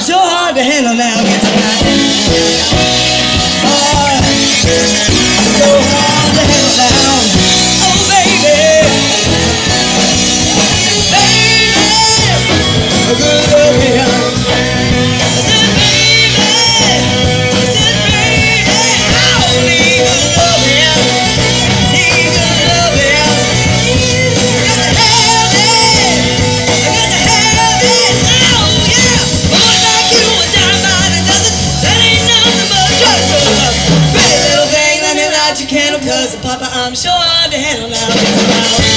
so hard to handle now. Light your candle, cause Papa, I'm sure the hell now. Yeah.